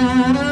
Müzik